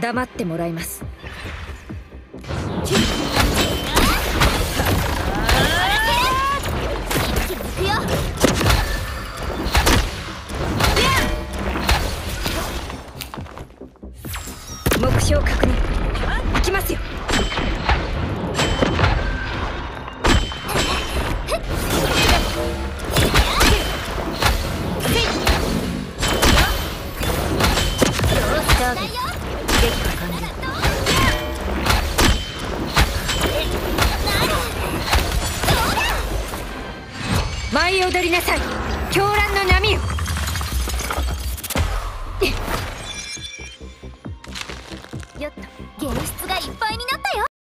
黙ってもらいます。目標確認。行きますよ。ター舞い踊りなさい。狂乱の波よ。よっと現実がいっぱい